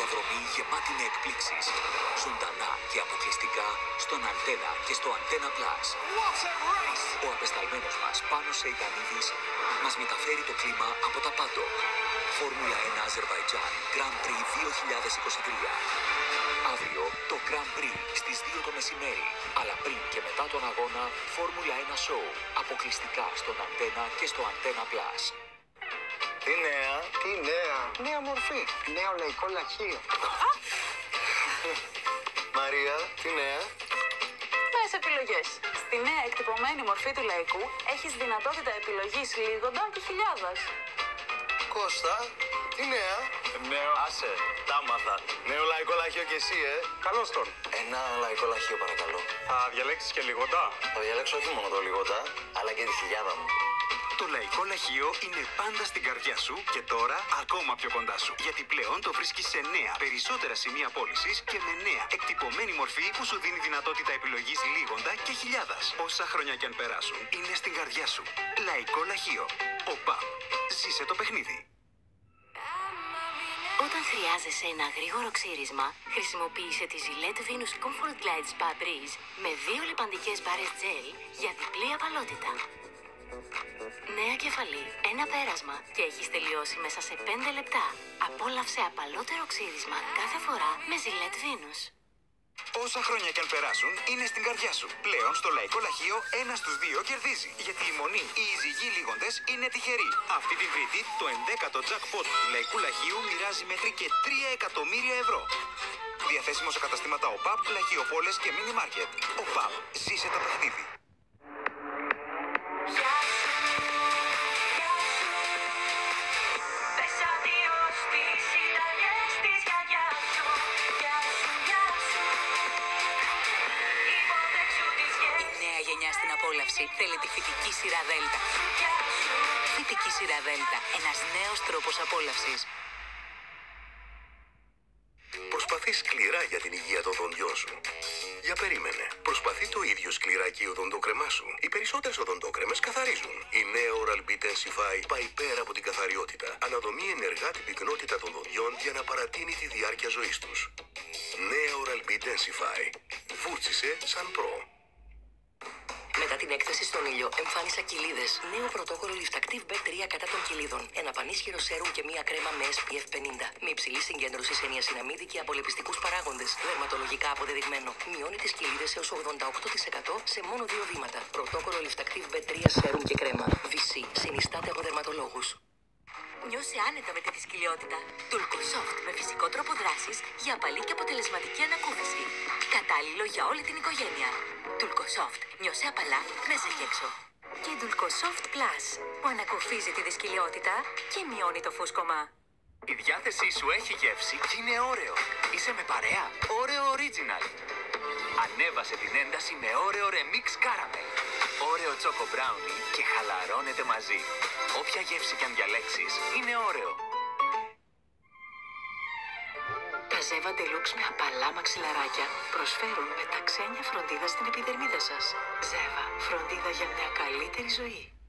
διαδρομή γεμάτη με εκπλήξεις. Ζωντανά και αποκλειστικά στον Αντένα και στο Αντένα Plus. Ο απεσταλμένος μας Πάνος Σεϊτανίδης μας μεταφέρει το κλίμα από τα πάντο. Φόρμουλα 1 Αζερβαϊτζάν Grand Prix 2023. Αύριο το Grand Prix στις 2 το μεσημέρι. Αλλά πριν και μετά τον αγώνα, Φόρμουλα 1 Show. Αποκλειστικά στον Αντένα και στο Αντένα Plus. Τι νέα. Τι νέα, νέα μορφή, νέο λαϊκό λαχείο. Μαρία, τι νέα. Νέες επιλογές. Στη νέα εκτυπωμένη μορφή του λαϊκού έχεις δυνατότητα επιλογής λίγοντα και χιλιάδας. Κώστα, τι νέα. Νέο. Άσε, τα μάθα. Νέο λαϊκό λαχείο και εσύ, ε. Καλώς τον. Ένα λαϊκό λαχείο, παρακαλώ. Θα διαλέξεις και λιγοντά. Θα διαλέξω όχι μόνο το λιγότα, αλλά και τη χιλιάδα μου. Το λαϊκό λαχείο είναι πάντα στην καρδιά σου και τώρα ακόμα πιο κοντά σου. Γιατί πλέον το βρίσκεις σε νέα, περισσότερα σημεία πώλησης και με νέα, εκτυπωμένη μορφή που σου δίνει δυνατότητα επιλογής λίγοντα και χιλιάδας. Όσα χρόνια κι αν περάσουν, είναι στην καρδιά σου. Λαϊκό λαχείο. Ο ΠΑΠ. Ζήσε το παιχνίδι. Όταν χρειάζεσαι ένα γρήγορο ξύρισμα, χρησιμοποίησε τη Gillette Venus Comfort Glide Spa Breeze με δύο λιπαντικές μπάρες gel για διπλή απαλότητα. Νέα κεφαλή, ένα πέρασμα και έχεις τελειώσει μέσα σε 5 λεπτά. Απόλαυσε απαλότερο ξύρισμα κάθε φορά με Gillette Venus. Όσα χρόνια κι αν περάσουν, είναι στην καρδιά σου. Πλέον στο λαϊκό λαχείο, ένας στους δύο κερδίζει. Γιατί η μονή, οι εισηγοί λίγοντες είναι τυχεροί. Αυτή την Τρίτη, το 11ο jackpot του λαϊκού λαχείου μοιράζει μέχρι και 3 εκατομμύρια ευρώ. Διαθέσιμο σε καταστήματα ΟΠΑΠ, λαχειοπόλε και μίνι μάρκετ. ΟΠΑΠ, ζήσε το παιχνίδι. Απόλαυση θέλει τη φυτική σειρά Δέλτα. Φυτική σειρά Δέλτα. Ένας νέος τρόπος απόλαυσης. Προσπαθείς σκληρά για την υγεία των δοντιών σου. Για περίμενε. Προσπαθεί το ίδιο σκληρά και η οδοντόκρεμά σου. Οι περισσότερες οδοντόκρεμες καθαρίζουν. Η νέα Oral B Densify πάει πέρα από την καθαριότητα. Αναδομεί ενεργά την πυκνότητα των δοντιών για να παρατείνει τη διάρκεια ζωής τους. Νέα Oral B Densify. Φούρτσισε σαν προ. Μετά την έκθεση στον ήλιο, εμφάνισα κοιλίδε. Νέο πρωτόκολλο Liftaktiv B3 κατά των κοιλίδων. Ένα πανίσχυρο σέρουμ και μία κρέμα με SPF 50. Με υψηλή συγκέντρωση σε νιασιναμίδη και απολεπιστικού παράγοντες. Δερματολογικά αποδεδειγμένο. Μειώνει τις κοιλίδε έως 88% σε μόνο δύο βήματα. Πρωτόκολλο Liftaktiv B3 σέρουμ και κρέμα. VC. Συνιστάται από δερματολόγους. Νιώσε άνετα με τη δυσκολιότητα. Τουλκοσόφτ με φυσικό τρόπο δράσης για απαλή και αποτελεσματική ανακούφιση. Κατάλληλο για όλη την οικογένεια. Τουλκοσόφτ. Νιώσε απαλά μέσα και έξω. Και Τουλκοσόφτ Plus που ανακουφίζει τη δυσκολιότητα και μειώνει το φούσκωμα. Η διάθεσή σου έχει γεύση και είναι όρεο. Είσαι με παρέα. Όρεο Original. Ανέβασε την ένταση με όρεο Remix Caramel. Όρεο Choco Brownie και χαλαρώνεται μαζί. Όποια γεύση κι αν διαλέξεις, είναι όρεο. Τα Zeva Deluxe με απαλά μαξιλαράκια προσφέρουν με τα ξένια φροντίδα στην επιδερμίδα σας. Zeva, φροντίδα για μια καλύτερη ζωή.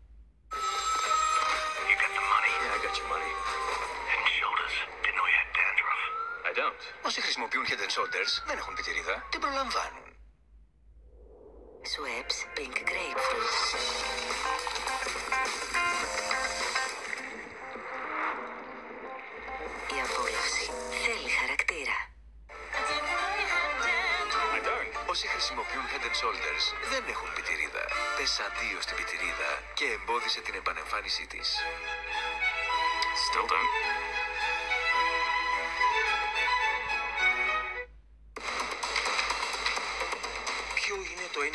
Όσοι χρησιμοποιούν Head and Shoulders δεν έχουν πιτηρίδα, την προλαμβάνουν. Schweppes Pink Grapefruit. Η απόλαυση θέλει χαρακτήρα. I don't. Όσοι χρησιμοποιούν Head and Shoulders δεν έχουν πιτηρίδα. Πες αντίο στην πιτηρίδα και εμπόδισε την επανεμφάνισή της. Still don't.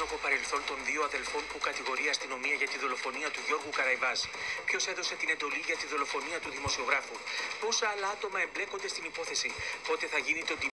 Είναι το ένοχο παρελθόν των δύο αδελφών που κατηγορεί η αστυνομία για τη δολοφονία του Γιώργου Καραϊβάζη. Ποιος έδωσε την εντολή για τη δολοφονία του δημοσιογράφου. Πόσα άλλα άτομα εμπλέκονται στην υπόθεση. Πότε θα γίνει το